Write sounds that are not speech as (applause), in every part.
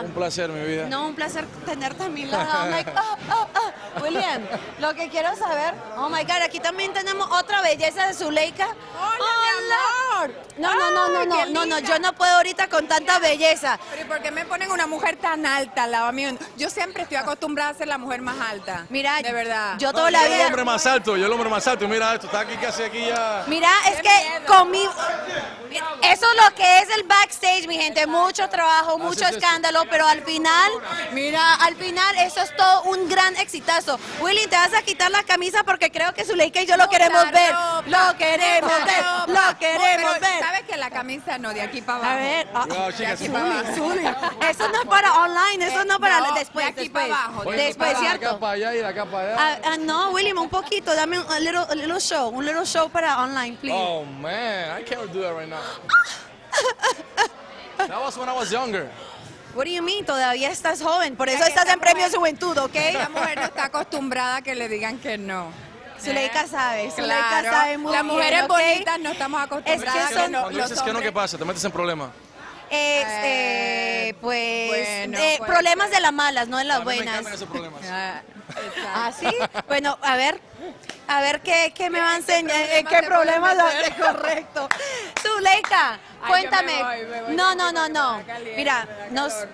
Un placer, mi vida. No, un placer tenerte a mi lado. I'm like, oh, oh, oh. William, lo que quiero saber, oh my God, aquí también tenemos otra belleza de Zuleika. Hola, mi amor. No, no, no, no, no, no, no, yo no puedo ahorita con tanta belleza. Pero ¿y por qué me ponen una mujer tan alta al lado mío? Yo siempre estoy acostumbrada a ser la mujer más alta. Mira, de verdad. yo No, toda yo la el vida. hombre más alto, yo el hombre más alto. Mira esto, está aquí casi aquí ya. Mira, es Qué que miedo. conmigo. Lo que es el backstage, mi gente. Mucho trabajo, mucho escándalo, pero al final, mira, al final eso es todo un gran exitazo. Willy, te vas a quitar la camisa porque creo que Zuleika y yo lo queremos ver. Lo queremos ver. Lo queremos ver. ¿Sabes que la camisa no, de aquí para abajo? A ver, ah, eso no es para online, eso no es para después. de aquí para abajo, después. De acá ¿cierto? para allá y acá para allá. Ah, ah, no, William, un poquito, dame un a little, a little show, un little show para online, please. Oh man, I can't do that right now. (laughs) That was when I was younger. What do you mean? Todavía estás joven, por eso Es estás en premio juventud, ¿ok? Esta mujer no está acostumbrada a que le digan que no. Zuleika ¿Eh? sabe, Zuleika Claro. sabe muy Las bien, mujeres bonitas no estamos acostumbradas que a que son- no, Cuando los dices que no, ¿qué pasa? Te metes en problemas. Pues, bueno, eh, pues. problemas de las malas, no de las buenas. esos problemas. (laughs) Ah. ¿Ah, sí? Bueno, a ver, a ver qué, qué me va a ¿Qué enseñar, eh, qué pueden problemas (laughs) correcto. Zuleika, Ay, cuéntame. me voy, me voy, no, no, no, no. caliente, Mira, nos, calor.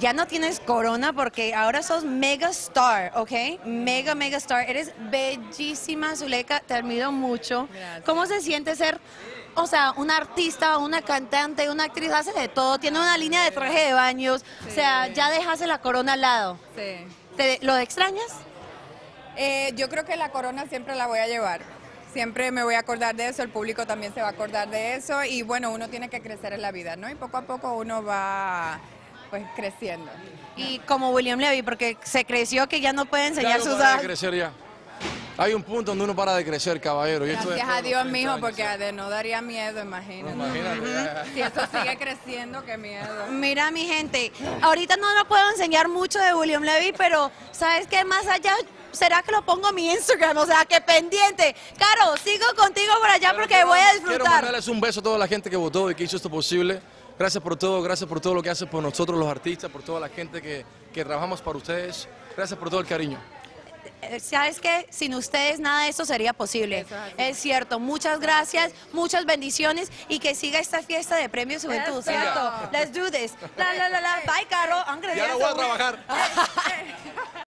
Ya no tienes corona porque ahora sos mega star, ¿ok? Mega, mega star. Eres bellísima, Zuleika, te admiro mucho. Gracias. ¿Cómo se siente ser, o sea, una artista, una cantante, una actriz, hace de todo, tiene una línea de traje de baños, o sea, ya dejaste la corona al lado. Sí. ¿Te, ¿Lo extrañas? Eh, yo creo que la corona siempre la voy a llevar. Siempre me voy a acordar de eso, el público también se va a acordar de eso y bueno, uno tiene que crecer en la vida, ¿no? Y poco a poco uno va pues creciendo. Y como William Levy, porque se creció que ya no puede Ya enseñar no sus crecer ya. Hay un punto donde uno para de crecer, caballero. y esto Gracias a Dios, los 30 mijo, porque de no daría miedo, imagínate. Imagínate. ya. Si eso sigue creciendo, qué miedo. Mira, mi gente, ahorita no lo puedo enseñar mucho de William Levy, pero ¿sabes qué? Más allá, ¿será que lo pongo en mi Instagram? O sea, que pendiente. Caro, sigo contigo por allá Pero porque quiero- voy a Quiero disfrutar. mandarles un beso a toda la gente que votó y que hizo esto posible. Gracias por todo, gracias por todo lo que haces por nosotros los artistas, por toda la gente que, que trabajamos para ustedes. Gracias por todo el cariño. Eh, ¿Sabes qué? Sin ustedes nada de esto sería posible. Es cierto. Muchas gracias, muchas bendiciones y que siga esta fiesta de Premios Juventud. ¿cierto? Let's do this. La, la, la, la. (laughs) Bye, Caro. Ya no voy a trabajar. (laughs)